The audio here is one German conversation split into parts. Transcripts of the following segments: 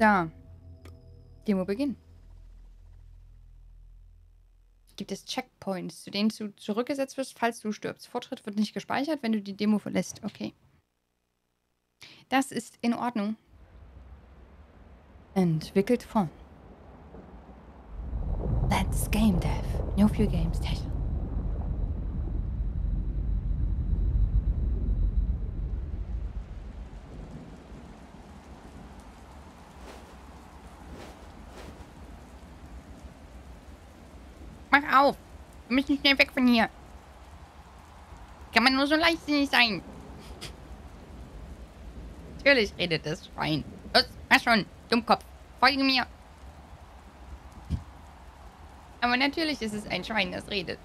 Da. Demo beginnen. Gibt es Checkpoints, zu denen du zurückgesetzt wirst, falls du stirbst. Fortschritt wird nicht gespeichert, wenn du die Demo verlässt. Okay. Das ist in Ordnung. Entwickelt von Let's Game Dev. No Few Games Techno. Mach auf! Wir müssen schnell weg von hier. Kann man nur so leichtsinnig sein. Natürlich redet das Schwein. Los, mach schon, Dummkopf. Folge mir. Aber natürlich ist es ein Schwein, das redet.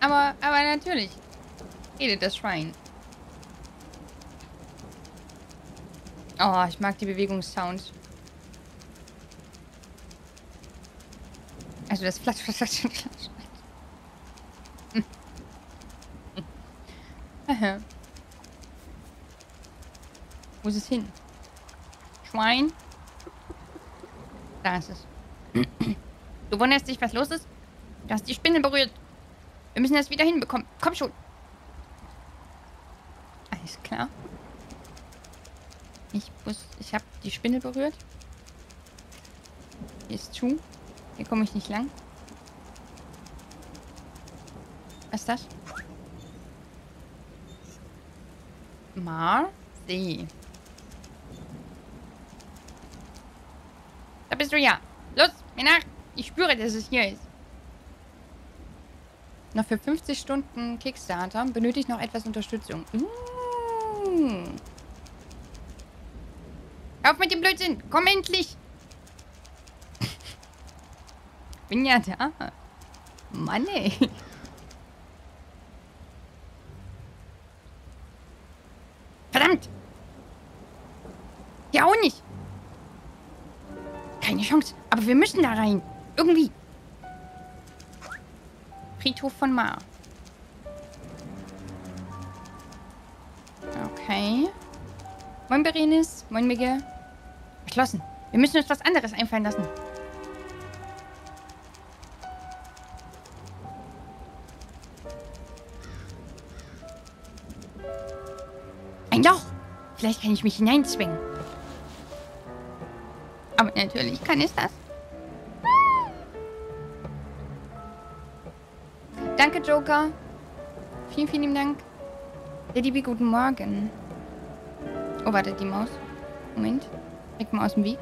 Aber, aber natürlich redet das Schwein. Oh, ich mag die Bewegungssounds. Also das Flatsch, Flatsch, Flatsch, Flatsch. Aha. Wo ist es hin? Schwein? Da ist es. Du wunderst dich, was los ist? Du hast die Spinne berührt. Wir müssen das wieder hinbekommen. Komm schon. Alles klar. Ich muss... Ich habe die Spinne berührt. Hier ist zu. Hier komme ich nicht lang. Was ist das? Mar See. Da bist du ja. Los, mir nach. Ich spüre, dass es hier ist. Noch für 50 Stunden Kickstarter benötigt noch etwas Unterstützung. Mmh. Auf mit dem Blödsinn. Komm endlich. Bin ja da. Mann, ey. Verdammt! Hier auch nicht. Keine Chance. Aber wir müssen da rein. Irgendwie. Friedhof von Mar. Okay. Moin, Berenis. Moin, Migge. Verschlossen. Wir müssen uns was anderes einfallen lassen. Vielleicht kann ich mich hineinzwingen. Aber natürlich kann es das. Danke, Joker. Vielen, vielen Dank. Lady B, guten Morgen. Oh, warte, die Maus. Moment. Direkt mal aus dem Weg.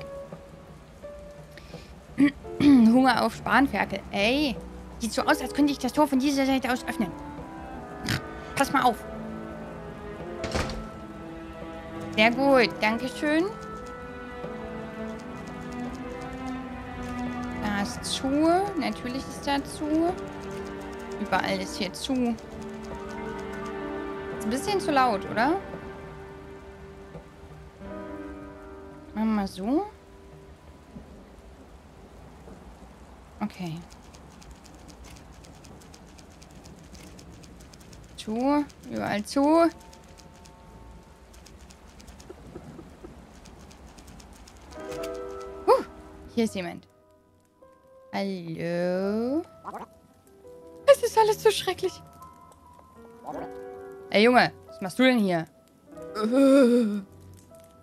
Hunger auf Spanferkel. Ey, sieht so aus, als könnte ich das Tor von dieser Seite aus öffnen. Pass mal auf. Sehr gut, Dankeschön. Da ist zu. Natürlich ist da zu. Überall ist hier zu. Ist ein bisschen zu laut, oder? Machen wir mal so. Okay. Zu. Überall zu. Hier ist jemand. Hallo? Es ist alles so schrecklich. Ey, Junge, was machst du denn hier? Das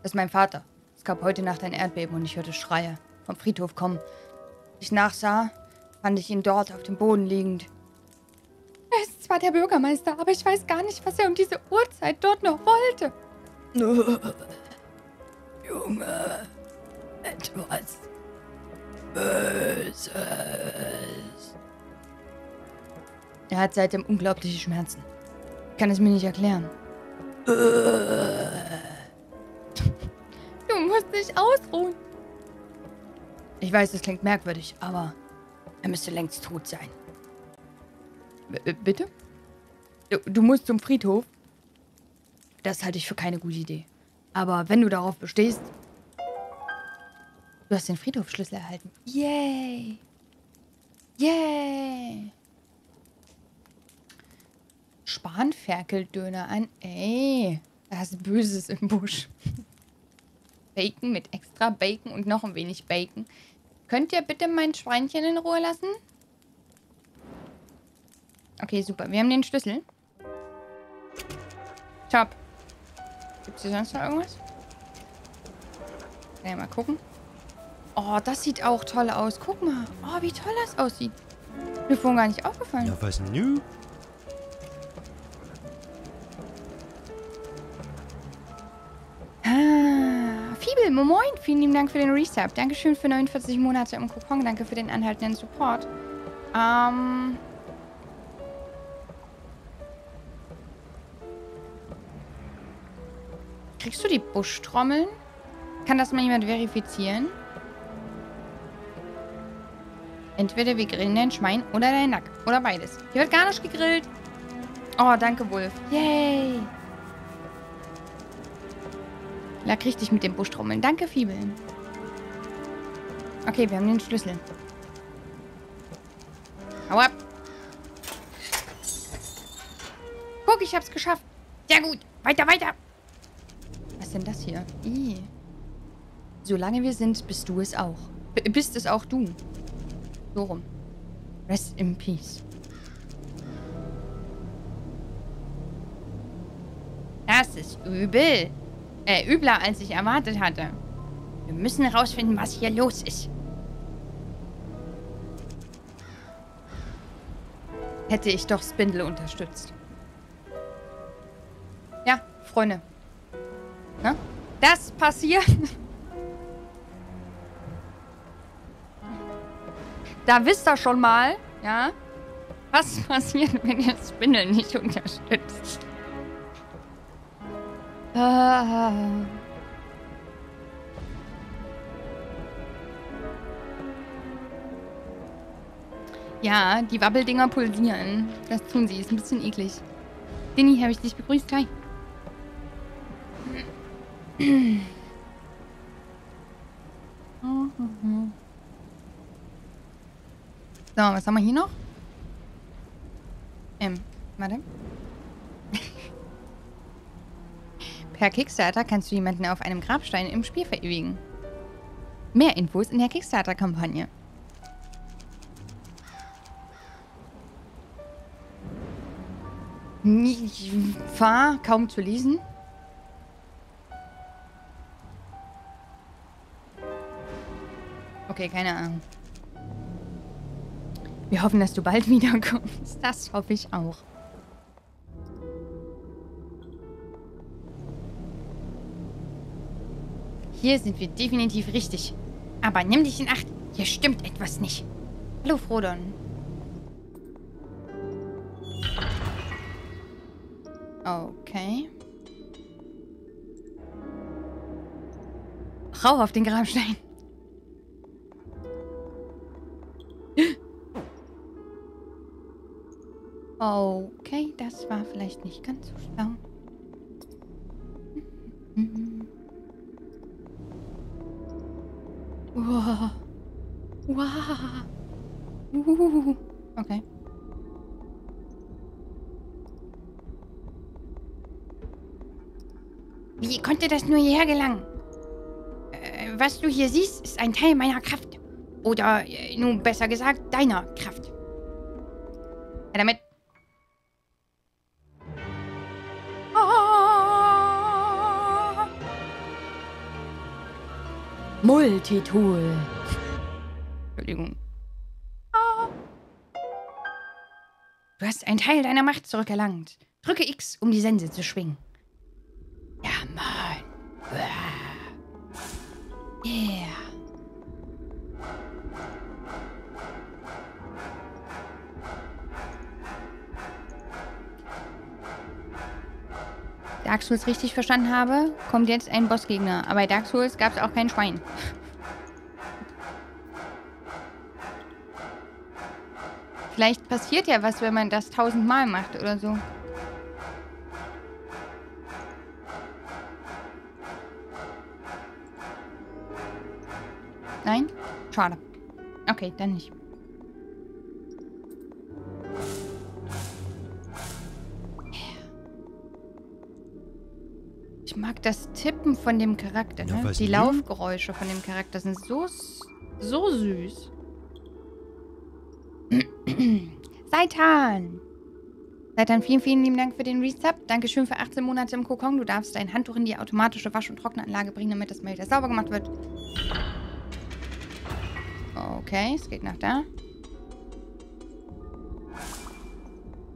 ist mein Vater. Es gab heute Nacht ein Erdbeben und ich hörte Schreie vom Friedhof kommen. Als ich nachsah, fand ich ihn dort auf dem Boden liegend. Er ist zwar der Bürgermeister, aber ich weiß gar nicht, was er um diese Uhrzeit dort noch wollte. Junge, etwas Böses. Er hat seitdem unglaubliche Schmerzen. Ich kann es mir nicht erklären. Du musst dich ausruhen. Ich weiß, das klingt merkwürdig, aber er müsste längst tot sein. B bitte? Du, du musst zum Friedhof? Das halte ich für keine gute Idee. Aber wenn du darauf bestehst... Du hast den Friedhofsschlüssel erhalten. Yay! Yay! Spanferkeldöner an. Ey. Da ist Böses im Busch. Bacon mit extra Bacon und noch ein wenig Bacon. Könnt ihr bitte mein Schweinchen in Ruhe lassen? Okay, super. Wir haben den Schlüssel. Top. Gibt es hier sonst noch irgendwas? Ja, mal gucken. Oh, das sieht auch toll aus. Guck mal. Oh, wie toll das aussieht. Mir vorhin gar nicht aufgefallen. Ja, was nu? Ah, Fiebel, moin. Vielen lieben Dank für den Resub. Dankeschön für 49 Monate im Coupon. Danke für den anhaltenden Support. Ähm... Kriegst du die Buschtrommeln? Kann das mal jemand verifizieren? Entweder wir grillen dein Schwein oder dein Nack. Oder beides. Hier wird gar nicht gegrillt. Oh, danke, Wolf. Yay. Lag richtig mit dem Buschtrommeln. Danke, Fiebeln. Okay, wir haben den Schlüssel. Hau ab. Guck, ich hab's geschafft. Sehr gut. Weiter, weiter. Was ist denn das hier? Ih. Solange wir sind, bist du es auch. B bist es auch du. So rum. Rest in peace. Das ist übel. Äh, übler, als ich erwartet hatte. Wir müssen herausfinden, was hier los ist. Hätte ich doch Spindle unterstützt. Ja, Freunde. Ne? Das passiert. Da wisst ihr schon mal, ja, was passiert, wenn ihr Spindle nicht unterstützt. Ah. Ja, die Wabbeldinger pulsieren. Das tun sie. Ist ein bisschen eklig. Dinny, habe ich dich begrüßt? Hi. So, was haben wir hier noch? Ähm, warte. per Kickstarter kannst du jemanden auf einem Grabstein im Spiel verewigen. Mehr Infos in der Kickstarter-Kampagne. Ich war kaum zu lesen. Okay, keine Ahnung. Wir hoffen, dass du bald wiederkommst. Das hoffe ich auch. Hier sind wir definitiv richtig. Aber nimm dich in Acht. Hier stimmt etwas nicht. Hallo, Frodon. Okay. Rauch auf den Grabstein. Okay, das war vielleicht nicht ganz so schlau. Wow. Wow. Uh. Okay. Wie konnte das nur hierher gelangen? Äh, was du hier siehst, ist ein Teil meiner Kraft. Oder, äh, nun besser gesagt, deiner Kraft. Multitool. Entschuldigung. Du hast einen Teil deiner Macht zurückerlangt. Drücke X, um die Sense zu schwingen. Ja, Mann. Yeah. Souls richtig verstanden habe, kommt jetzt ein Bossgegner. Aber bei Dark Souls gab es auch kein Schwein. Vielleicht passiert ja was, wenn man das tausendmal macht oder so. Nein? Schade. Okay, dann nicht. Mag das Tippen von dem Charakter. Ja, Ne? Die? Laufgeräusche von dem Charakter sind so, so süß. Seitan! Seitan, vielen, vielen lieben Dank für den Resub. Dankeschön für 18 Monate im Kokon. Du darfst dein Handtuch in die automatische Wasch- und Trockneranlage bringen, damit das mal wieder sauber gemacht wird. Okay, es geht nach da.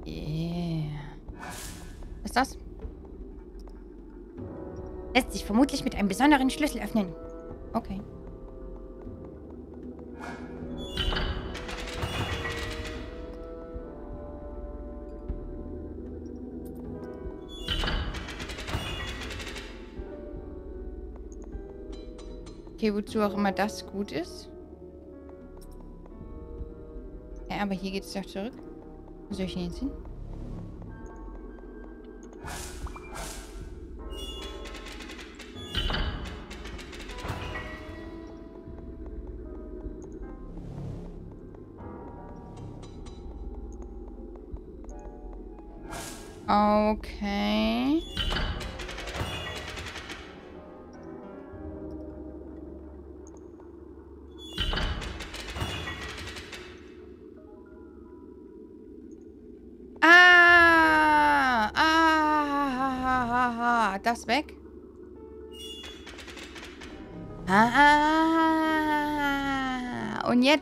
Yeah. Was ist das? Lässt sich vermutlich mit einem besonderen Schlüssel öffnen. Okay. Okay, wozu auch immer das gut ist. Ja, aber hier geht es doch zurück. Wo soll ich denn jetzt hin?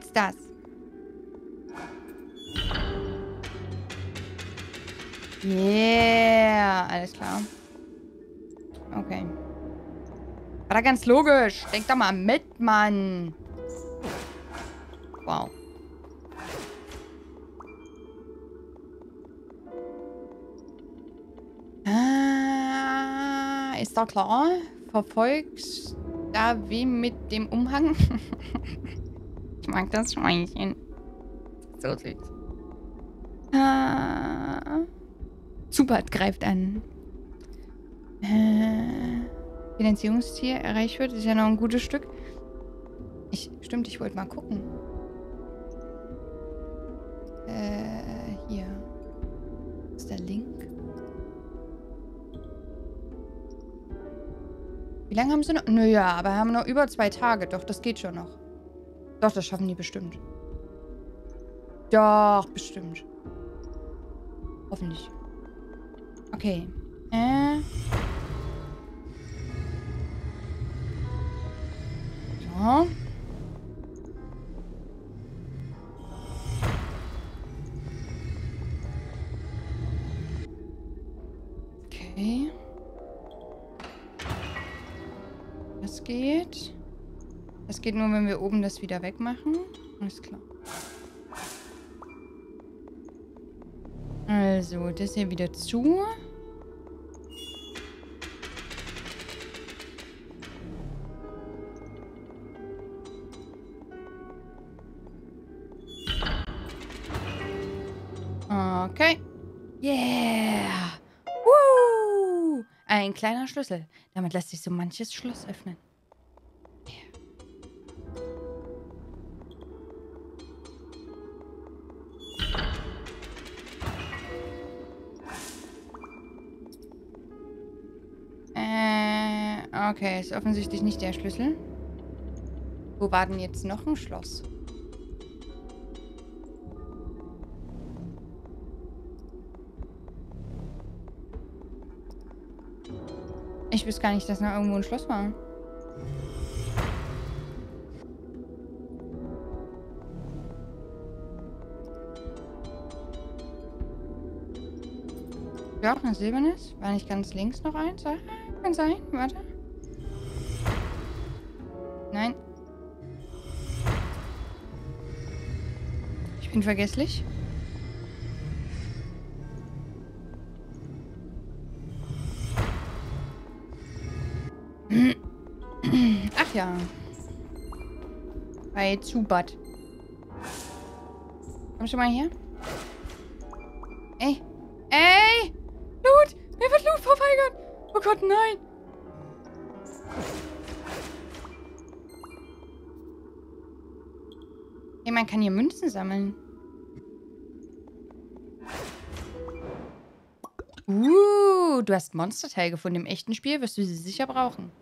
Jetzt das. Yeah, alles klar. Okay. War da ganz logisch. Denk doch mal mit, Mann. Wow. Ah, ist doch klar. Verfolgst da wem mit dem Umhang? mag das Schweinchen. So süß. Ah. Zubat greift an. Äh, Finanzierungsziel erreicht wird. Ist ja noch ein gutes Stück. Ich, stimmt, ich wollte mal gucken. Äh, hier. Ist der Link? Wie lange haben sie noch? Naja, aber haben noch über zwei Tage. Doch, das geht schon noch. Doch, das schaffen die bestimmt. Doch, bestimmt. Hoffentlich. Okay. Äh. So. Geht nur, wenn wir oben das wieder wegmachen. Alles klar. Also, das hier wieder zu. Okay. Yeah. Woo. Ein kleiner Schlüssel. Damit lässt sich so manches Schloss öffnen. Okay, ist offensichtlich nicht der Schlüssel. Wo war denn jetzt noch ein Schloss? Ich wüsste gar nicht, dass noch irgendwo ein Schloss war. Ja, auch noch silbernes. War nicht ganz links noch eins? Ah, kann sein. Warte. Ich bin vergesslich. Ach ja. Bei Zubat. Komm schon mal hier. Ey. Ey! Loot! Mir wird Loot verweigert! Oh Gott, nein! Ey, man kann hier Münzen sammeln. Du hast Monsterteil gefunden. Im echten Spiel wirst du sie sicher brauchen.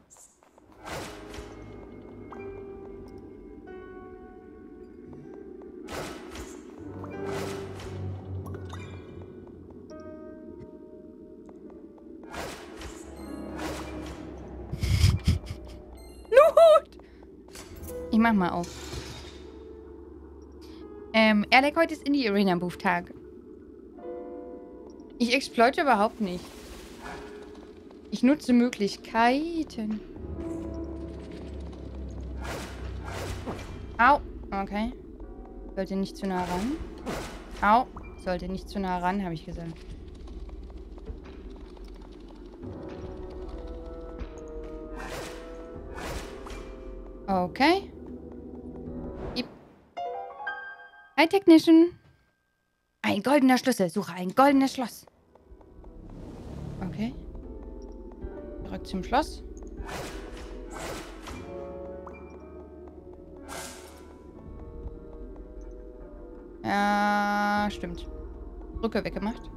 Ich mach mal auf. Ähm, Erlek, heute ist Indie Arena Booth Tag. Ich exploite überhaupt nicht. Ich nutze Möglichkeiten. Au. Okay. Sollte nicht zu nah ran. Au. Sollte nicht zu nah ran, habe ich gesagt. Okay. Hi, Technician. Ein goldener Schlüssel. Suche ein goldenes Schloss. Zum Schloss. Ja, stimmt. Brücke weggemacht.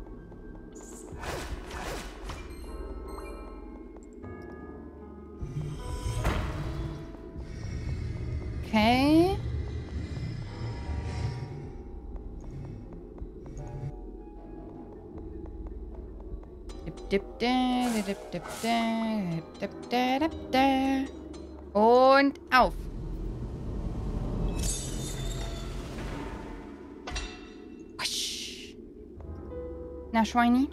Und auf. Na, Schweini?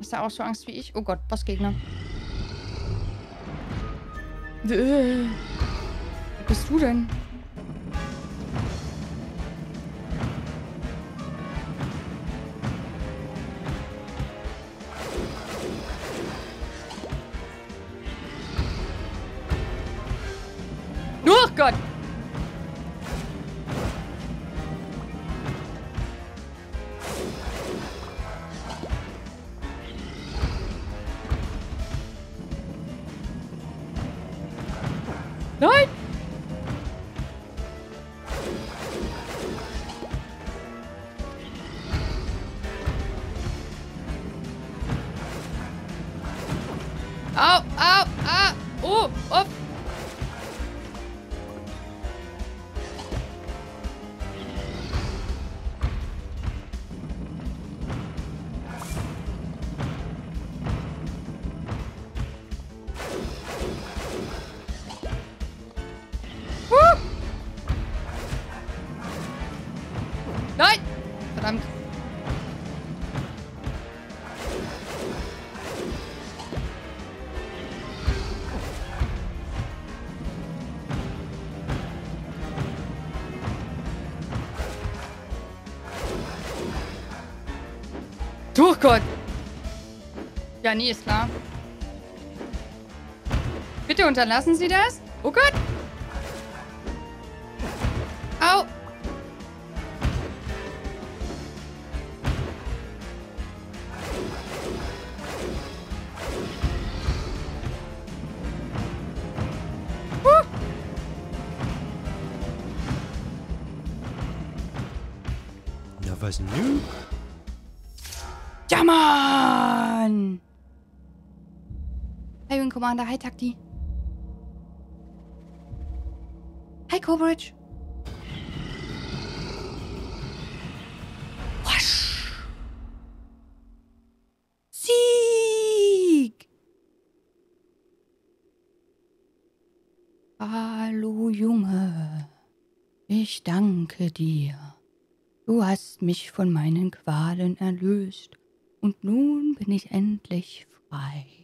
Hast du auch so Angst wie ich? Oh Gott, Bossgegner. Wer bist du denn? Oh Gott. Ja, nee, ist klar. Bitte unterlassen Sie das. Oh Gott. Au. Was nun? Commander. Hi, Takti. Hi, Cobridge. Sieg! Hallo, Junge. Ich danke dir. Du hast mich von meinen Qualen erlöst und nun bin ich endlich frei.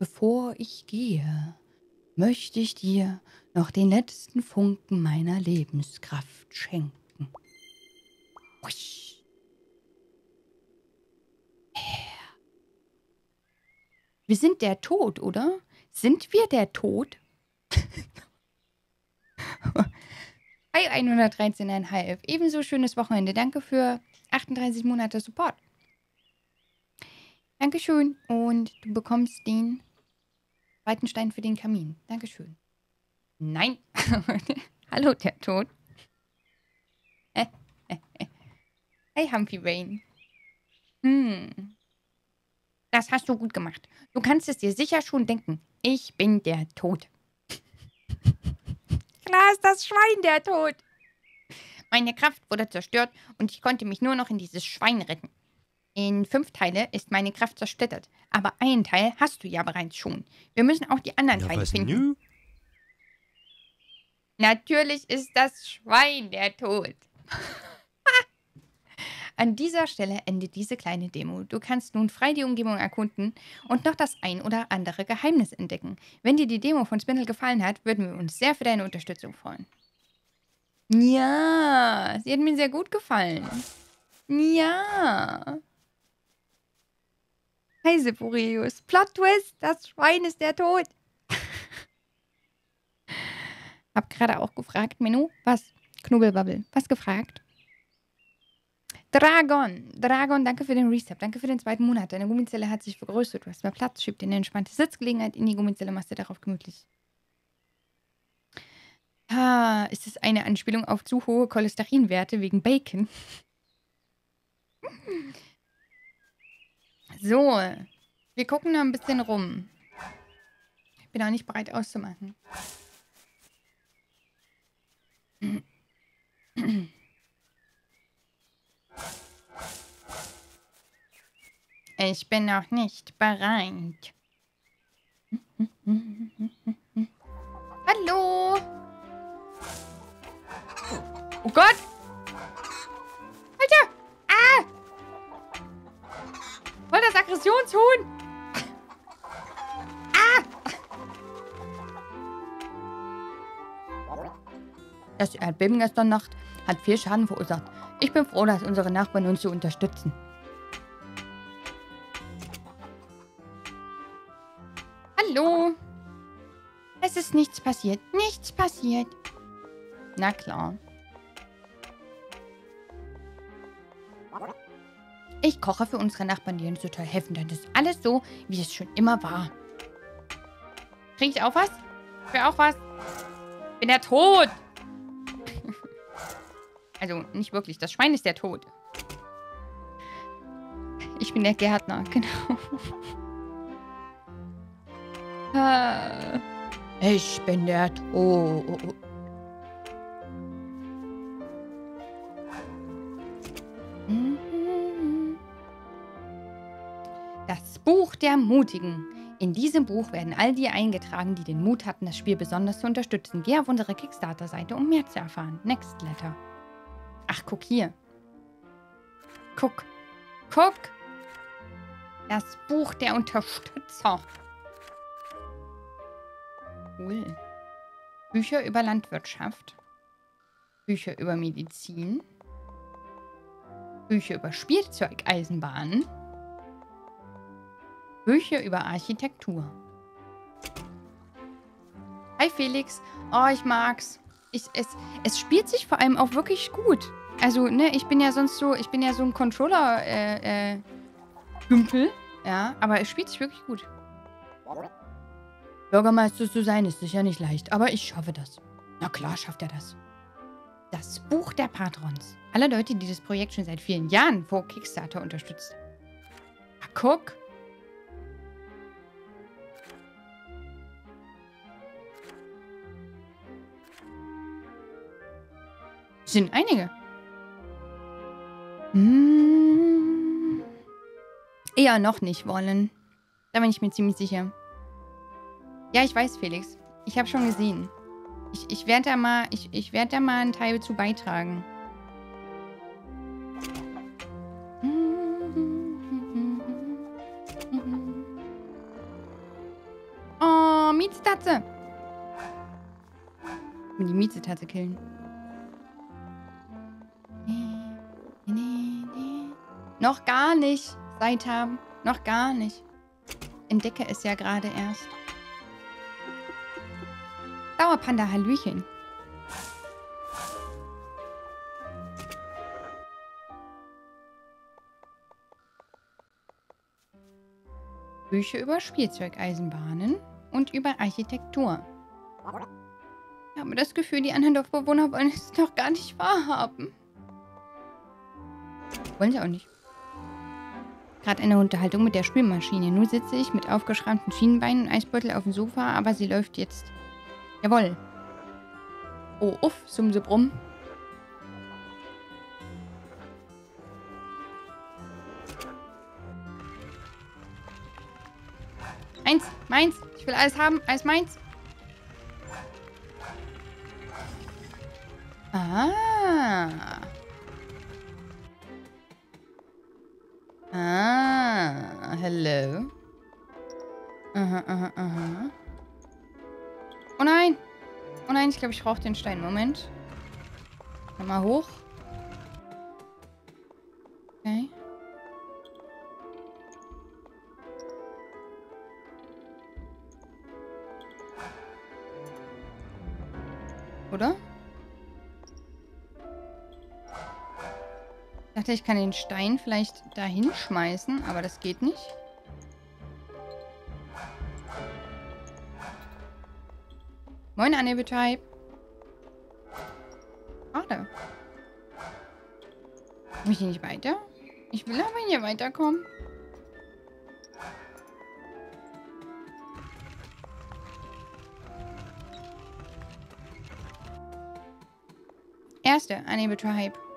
Bevor ich gehe, möchte ich dir noch den letzten Funken meiner Lebenskraft schenken. Ja. Wir sind der Tod, oder? Sind wir der Tod? Hi 113,5. Ebenso schönes Wochenende. Danke für 38 Monate Support. Dankeschön. Und du bekommst den zweiten Stein für den Kamin. Dankeschön. Nein. Hallo, der Tod. Hey, Humpy Rain. Hm. Das hast du gut gemacht. Du kannst es dir sicher schon denken. Ich bin der Tod. Klar ist das Schwein der Tod. Meine Kraft wurde zerstört und ich konnte mich nur noch in dieses Schwein retten. In fünf Teile ist meine Kraft zersplittert. Aber einen Teil hast du ja bereits schon. Wir müssen auch die anderen Na Teile finden. nu? Natürlich ist das Schwein der Tod. An dieser Stelle endet diese kleine Demo. Du kannst nun frei die Umgebung erkunden und noch das ein oder andere Geheimnis entdecken. Wenn dir die Demo von Spindle gefallen hat, würden wir uns sehr für deine Unterstützung freuen. Ja, sie hat mir sehr gut gefallen. Ja. Hi, Siporius. Plot Twist, das Schwein ist der Tod. Hab gerade auch gefragt, Menno, was? Knubbelbabbel, was gefragt? Dragon, Dragon, danke für den Reset, danke für den zweiten Monat. Deine Gummizelle hat sich vergrößert, du hast mehr Platz, schieb dir eine entspannte Sitzgelegenheit in die Gummizelle, machst dir darauf gemütlich. Ah, ist es eine Anspielung auf zu hohe Cholesterinwerte wegen Bacon? So, wir gucken noch ein bisschen rum. Ich bin auch nicht bereit auszumachen. Ich bin noch nicht bereit. Hallo? Oh Gott! Aggressionshuhn! Ah! Das Erdbeben gestern Nacht hat viel Schaden verursacht. Ich bin froh, dass unsere Nachbarn uns so unterstützen. Hallo? Es ist nichts passiert. Nichts passiert. Na klar. Ich koche für unsere Nachbarn, die uns total helfen. Dann ist alles so, wie es schon immer war. Krieg ich auch was? Ich will auch was. Bin der Tod. Also, nicht wirklich. Das Schwein ist der Tod. Ich bin der Gärtner, genau. Ah. Ich bin der Tod. Der Mutigen. In diesem Buch werden all die eingetragen, die den Mut hatten, das Spiel besonders zu unterstützen. Geh auf unsere Kickstarter-Seite, um mehr zu erfahren. Next Letter. Ach, guck hier. Guck. Guck. Das Buch der Unterstützer. Cool. Bücher über Landwirtschaft. Bücher über Medizin. Bücher über Spielzeugeisenbahnen. Bücher über Architektur. Hi Felix. Oh, ich mag's. Ich, es, es spielt sich vor allem auch wirklich gut. Also, ne, ich bin ja sonst so, ich bin ja so ein Controller, äh, äh, Dümpel. Ja, aber es spielt sich wirklich gut. Bürgermeister zu sein ist sicher nicht leicht, aber ich schaffe das. Na klar schafft er das. Das Buch der Patrons. Alle Leute, die das Projekt schon seit vielen Jahren vor Kickstarter unterstützen. Na, guck. Sind einige. Hm. Eher noch nicht wollen. Da bin ich mir ziemlich sicher. Ja, ich weiß, Felix. Ich habe schon gesehen. Ich, ich werde da mal, ich, ich werde da mal einen Teil zu beitragen. Oh, Mietstatze. Die Mietstatze killen. Noch gar nicht. Haben. Noch gar nicht. Entdecke es ja gerade erst. Dauerpanda, Hallöchen. Bücher über Spielzeugeisenbahnen und über Architektur. Ich habe das Gefühl, die anderen Dorfbewohner wollen es noch gar nicht wahrhaben. Wollen sie auch nicht. Gerade eine Unterhaltung mit der Spülmaschine. Nun sitze ich mit aufgeschraubten Schienenbeinen und Eisbeutel auf dem Sofa, aber sie läuft jetzt. Jawohl. Oh, uff, sumse brumm. Eins, meins. Ich will alles haben. Alles meins. Ah. Hello. Aha, aha, aha. Oh nein. Oh nein, ich glaube, ich brauche den Stein. Moment. Nochmal hoch. Dachte, ich kann den Stein vielleicht dahin schmeißen, aber das geht nicht. Moin, Annebetype. Schade. Komme ich hier nicht weiter? Ich will aber hier weiterkommen. Erste, Annebetype.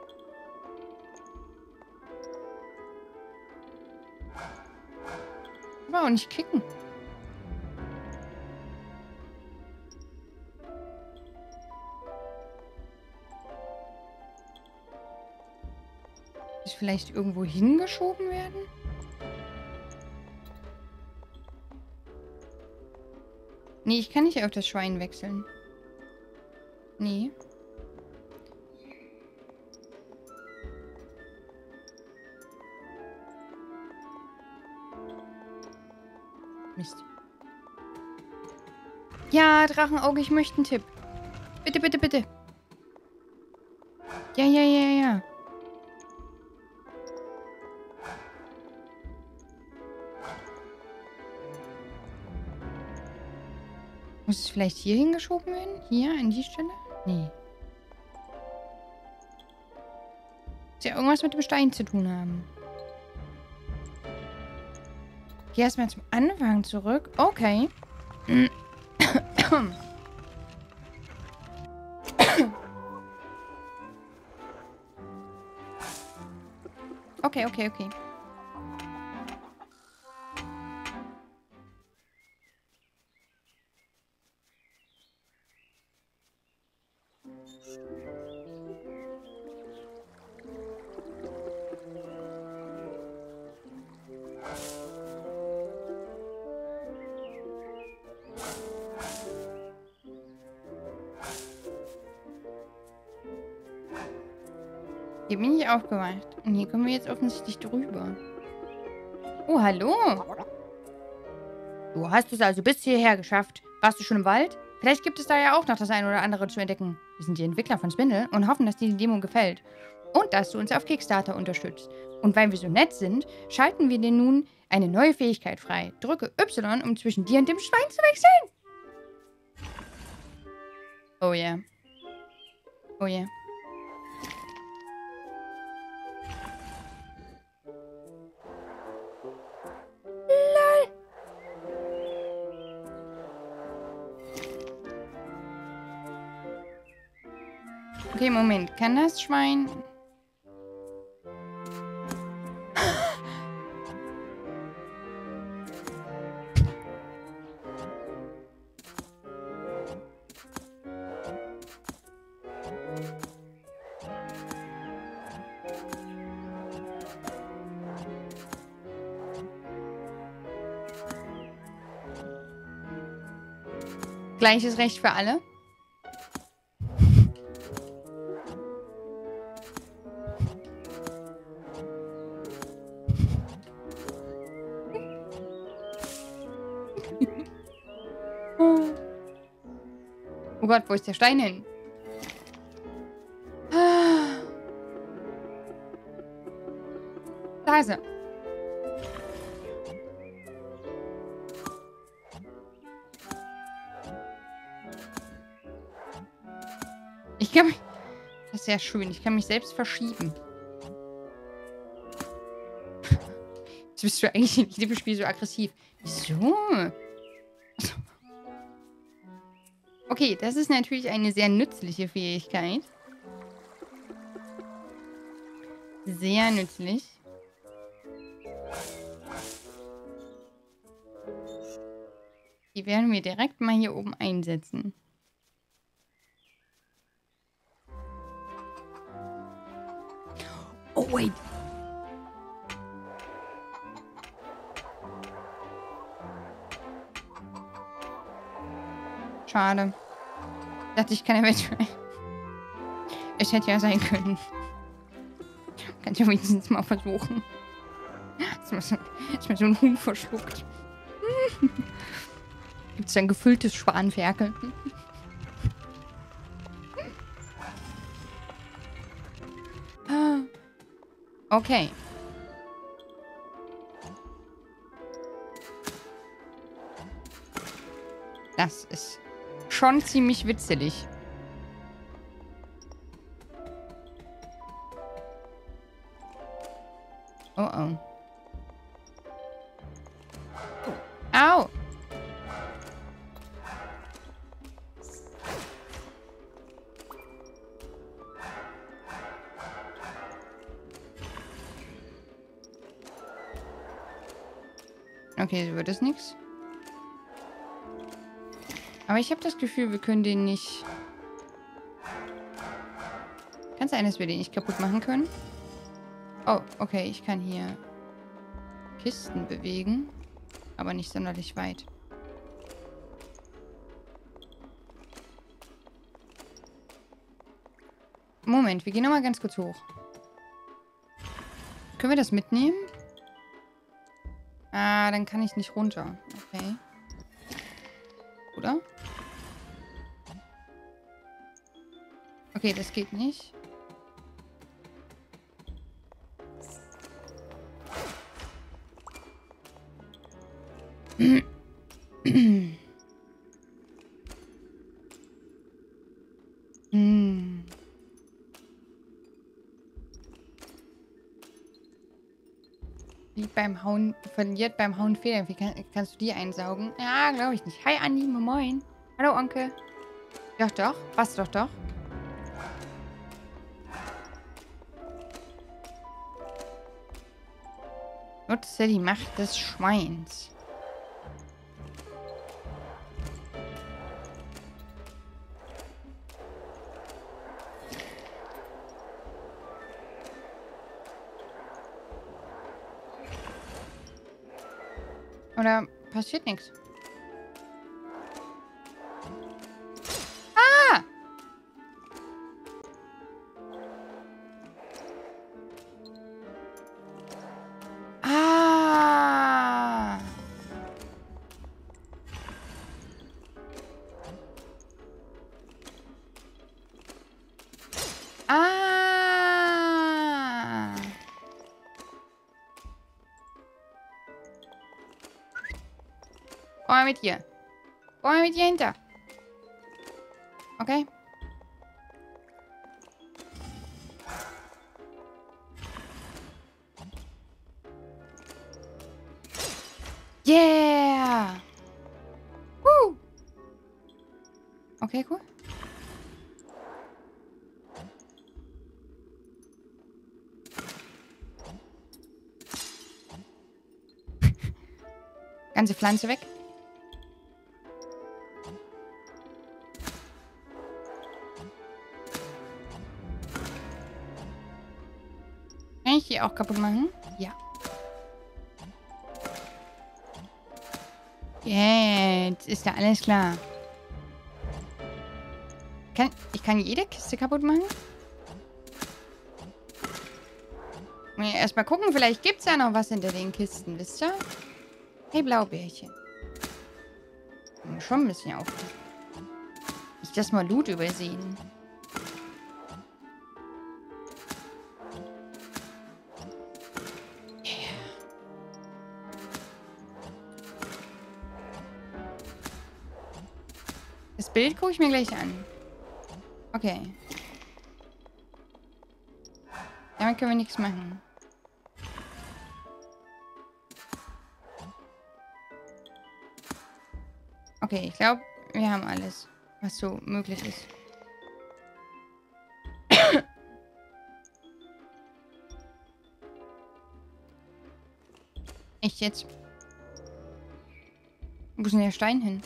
Auch nicht kicken. Ich vielleicht irgendwo hingeschoben werden? Nee, ich kann nicht auf das Schwein wechseln. Nee. Mist. Ja, Drachenauge, ich möchte einen Tipp. Bitte, bitte, bitte. Ja, ja, ja, ja. Muss es vielleicht hier hingeschoben werden? Hier, an die Stelle? Nee. Muss ja irgendwas mit dem Stein zu tun haben. Geh erstmal zum Anfang zurück. Okay. Okay, okay, okay. Hier bin ich aufgewacht. Und hier kommen wir jetzt offensichtlich drüber. Oh, hallo. Du hast es also bis hierher geschafft. Warst du schon im Wald? Vielleicht gibt es da ja auch noch das eine oder andere zu entdecken. Wir sind die Entwickler von Spindle und hoffen, dass dir die Demo gefällt. Und dass du uns auf Kickstarter unterstützt. Und weil wir so nett sind, schalten wir dir nun eine neue Fähigkeit frei. Drücke Y, um zwischen dir und dem Schwein zu wechseln. Oh yeah. Oh yeah. Okay, Moment. Kann das Schwein... Gleiches Recht für alle. Gott, wo ist der Stein hin? Da ist er. Ich kann mich... Das ist sehr schön. Ich kann mich selbst verschieben. bist du eigentlich in jedem Spiel so aggressiv. Wieso? Okay, das ist natürlich eine sehr nützliche Fähigkeit. Sehr nützlich. Die werden wir direkt mal hier oben einsetzen. Oh, wait. Schade. Dachte ich kann eventuell. Es hätte ja sein können. Kann ich wenigstens mal versuchen. Ist mir so, so ein Huhn verschluckt. Gibt es ein gefülltes Spanferkel? Okay. Das ist schon ziemlich witzelig. Oh oh. Au! Okay, so wird es nichts. Aber ich habe das Gefühl, wir können den nicht... Kann sein, dass wir den nicht kaputt machen können? Oh, okay, ich kann hier Kisten bewegen, aber nicht sonderlich weit. Moment, wir gehen nochmal ganz kurz hoch. Können wir das mitnehmen? Ah, dann kann ich nicht runter. Okay, das geht nicht. hm. Wie beim Hauen, verliert beim Hauen Federn. Wie kann, kannst du die einsaugen? Ja, glaube ich nicht. Hi, Andi, moin. Hallo, Onkel. Doch, doch. Was, doch, doch. Nutze die Macht des Schweins. Oder passiert nichts? Mit. Komm mal mit dir hinter. Okay. Yeah! Woo! Okay, cool. Ganze Pflanze weg. Auch kaputt machen? Ja. Jetzt ist ja alles klar. Kann, ich kann jede Kiste kaputt machen? Erstmal gucken, vielleicht gibt es ja noch was hinter den Kisten, wisst ihr? Hey, Blaubärchen. Schon ein bisschen aufpassen. Nicht, dass mal Loot übersehen. Bild gucke ich mir gleich an. Okay. Damit können wir nichts machen. Okay, ich glaube, wir haben alles, was so möglich ist. Echt jetzt? Wo ist denn der Stein hin?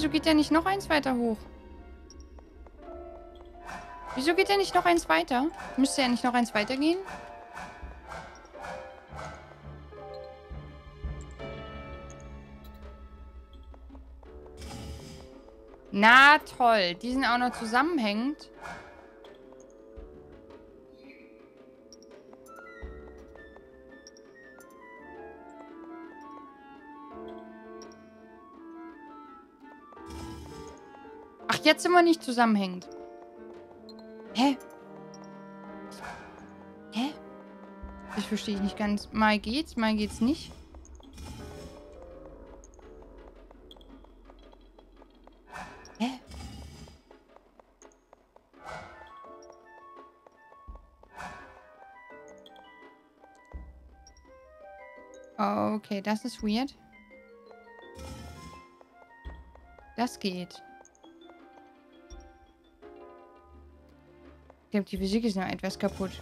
Wieso geht der nicht noch eins weiter hoch? Wieso geht der nicht noch eins weiter? Müsste er nicht noch eins weitergehen? Na toll, die sind auch noch zusammenhängend. Jetzt sind wir nicht zusammenhängend. Hä? Hä? Ich verstehe nicht ganz. Mal geht's, mal geht's nicht. Hä? Okay, das ist weird. Das geht. Ich glaube, die Physik ist noch etwas kaputt.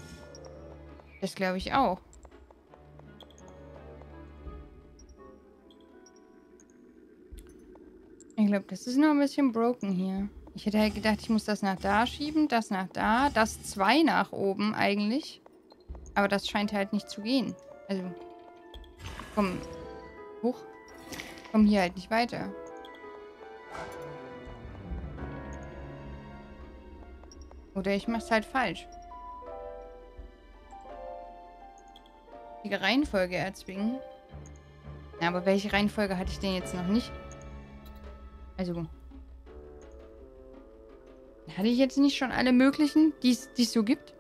Das glaube ich auch. Ich glaube, das ist noch ein bisschen broken hier. Ich hätte halt gedacht, ich muss das nach da schieben, das nach da, das zwei nach oben eigentlich. Aber das scheint halt nicht zu gehen. Also, komm, hoch. Komm hier halt nicht weiter. Oder ich mach's halt falsch. Die Reihenfolge erzwingen. Ja, aber welche Reihenfolge hatte ich denn jetzt noch nicht? Also. Hatte ich jetzt nicht schon alle möglichen, die es so gibt?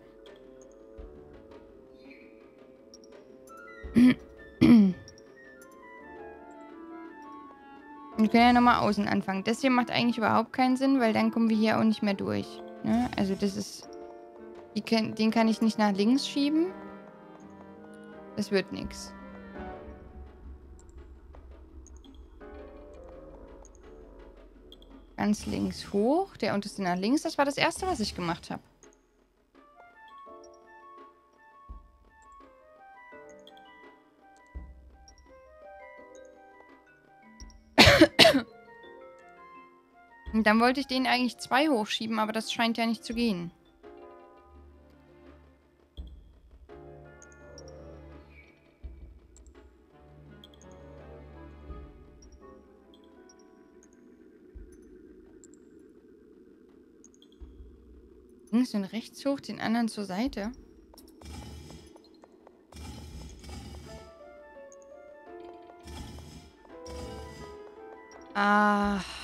Wir können ja nochmal außen anfangen. Das hier macht eigentlich überhaupt keinen Sinn, weil dann kommen wir hier auch nicht mehr durch. Ne? Also das ist... Kann, den kann ich nicht nach links schieben. Das wird nichts. Ganz links hoch. Der unterste nach links. Das war das erste, was ich gemacht habe. Und dann wollte ich den eigentlich zwei hochschieben, aber das scheint ja nicht zu gehen. Links und rechts hoch, den anderen zur Seite.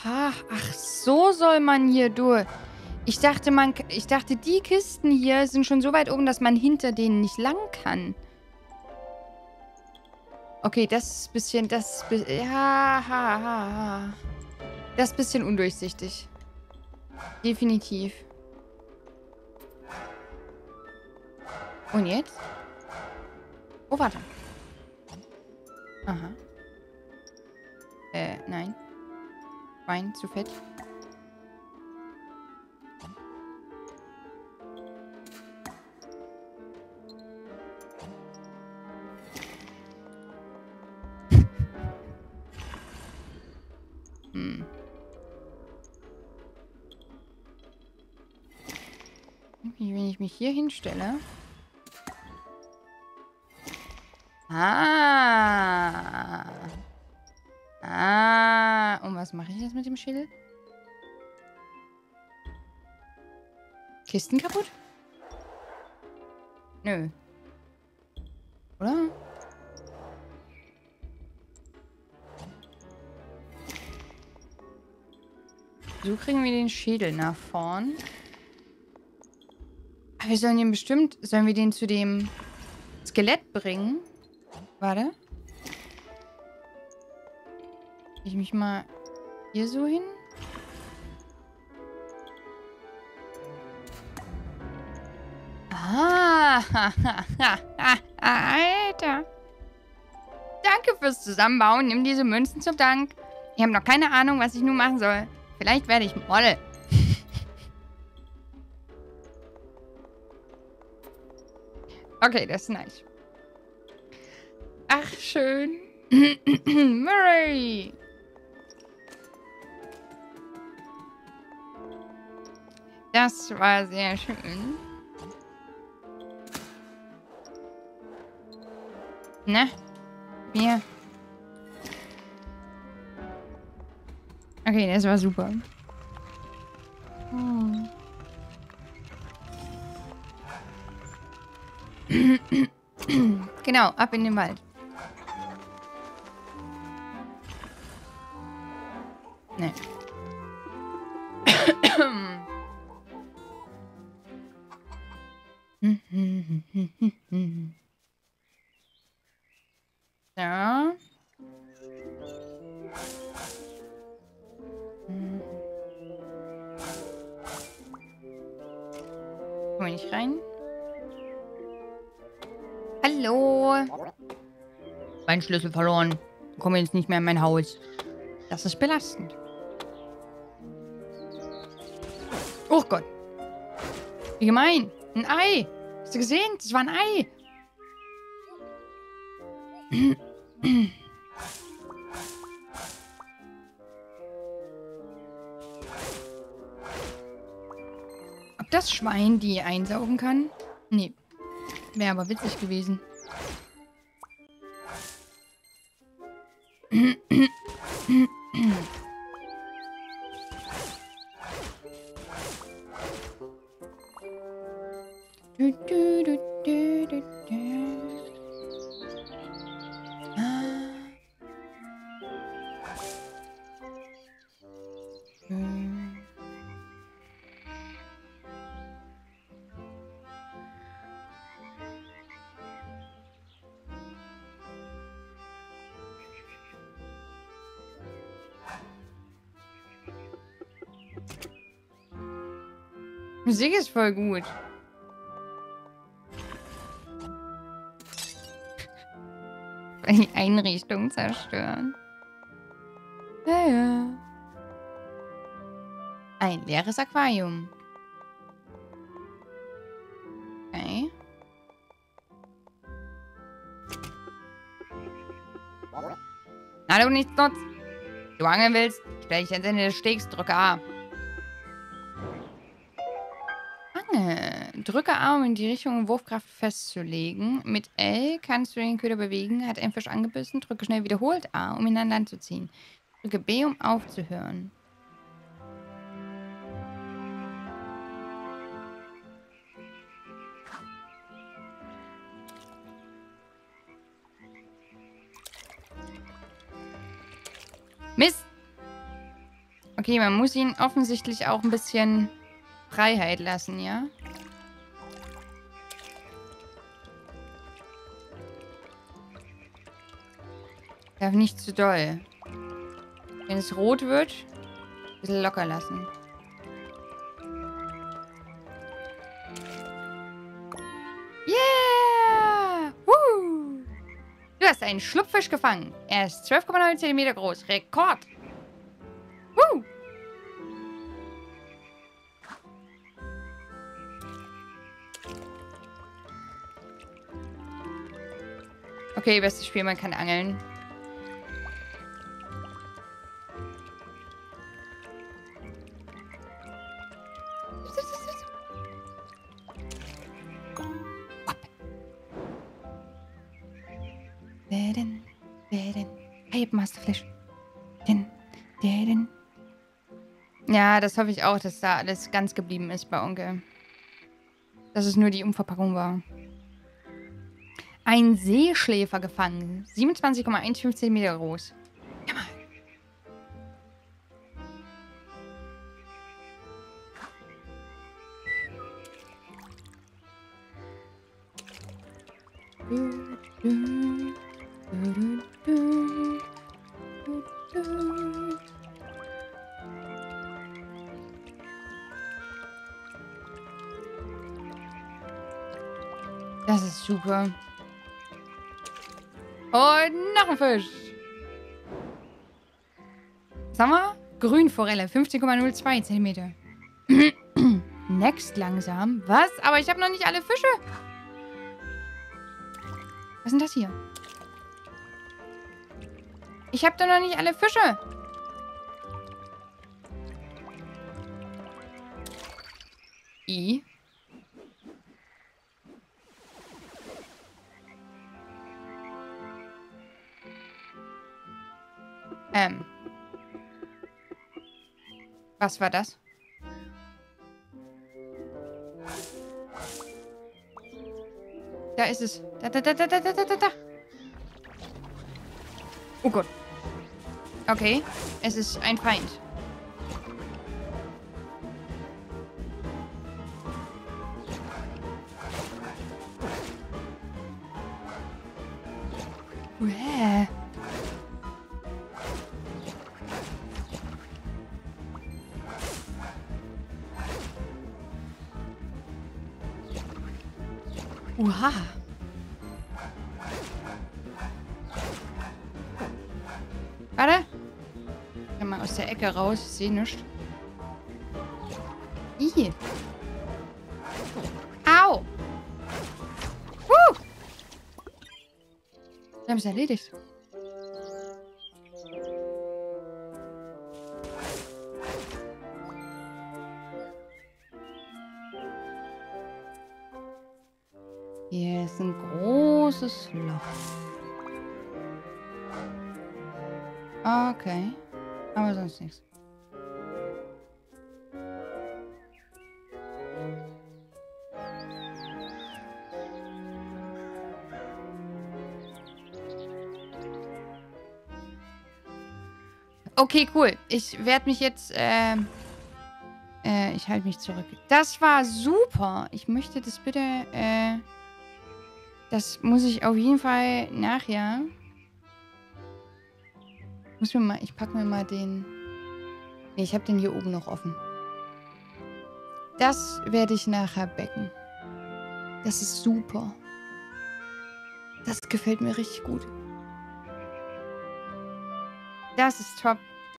Aha, ach so soll man hier durch. Ich dachte, man, ich dachte, die Kisten hier sind schon so weit oben, dass man hinter denen nicht lang kann. Okay, das ist ein bisschen, das ist, ja, ha, ha, ha. Das ist ein bisschen undurchsichtig. Definitiv. Und jetzt? Oh, warte. Aha. Äh, nein. Wein zu fett. hm. Wenn ich mich hier hinstelle. Ah. Mache ich jetzt mit dem Schild? Kisten kaputt? Nö. Oder? So kriegen wir den Schädel nach vorn. Aber wir sollen den bestimmt... Sollen wir den zu dem Skelett bringen. Warte. Ich mich mal hier so hin. Ah, Alter. Danke fürs Zusammenbauen. Nimm diese Münzen zum Dank. Ich habe noch keine Ahnung, was ich nun machen soll. Vielleicht werde ich Model. okay, das ist nice. Ach, schön. Murray. Das war sehr schön. Ne? Mir. Okay, das war super. Hm. genau, ab in den Wald. Ne. So. Komm ich rein? Hallo? Mein Schlüssel verloren. Komme jetzt nicht mehr in mein Haus. Das ist belastend. Oh Gott. Wie gemein. Ein Ei. Du gesehen? Das war ein Ei. Ob das Schwein die einsaugen kann? Nee. Wäre aber witzig gewesen. Musik ist voll gut. die Einrichtung zerstören. Ja, ja. Ein leeres Aquarium. Okay. Na, du nichts nutzt. Du angeln willst, stell dich ans Ende des Stegs, drücke A. Drücke A, um in die Richtung Wurfkraft festzulegen. Mit L kannst du den Köder bewegen. Hat ein Fisch angebissen. Drücke schnell wiederholt A, um ihn an Land zu ziehen. Drücke B, um aufzuhören. Mist! Okay, man muss ihn offensichtlich auch ein bisschen Freiheit lassen, ja? Darf nicht zu doll. Wenn es rot wird, ein bisschen locker lassen. Yeah! Woo! Du hast einen Schlupffisch gefangen. Er ist 12,9 cm groß. Rekord! Woo! Okay, bestes Spiel, man kann angeln. Masterflash. Den, den. Ja, das hoffe ich auch, dass da alles ganz geblieben ist bei Onkel. Dass es nur die Umverpackung war. Ein Seeschläfer gefangen. 27,115 Meter groß. Ja, mal. Du, super. Und noch ein Fisch. Sag mal, Grünforelle, 15,02 cm. Next langsam. Was? Aber ich habe noch nicht alle Fische. Was ist denn das hier? Ich habe doch noch nicht alle Fische. Was war das? Da ist es. Da, da, da, da, da, da, da, da. Oh Gott. Okay. Es ist ein Feind. Uha. Warte. Ich kann mal aus der Ecke raus. Ich sehe nichts. Ih. Au. Woo. Wir haben es erledigt. Okay, cool. Ich werde mich jetzt, ähm, äh, ich halte mich zurück. Das war super. Ich möchte das bitte, äh, das muss ich auf jeden Fall nachher. Muss mir mal, ich packe mir mal den, nee, ich habe den hier oben noch offen. Das werde ich nachher becken. Das ist super. Das gefällt mir richtig gut. Das ist top.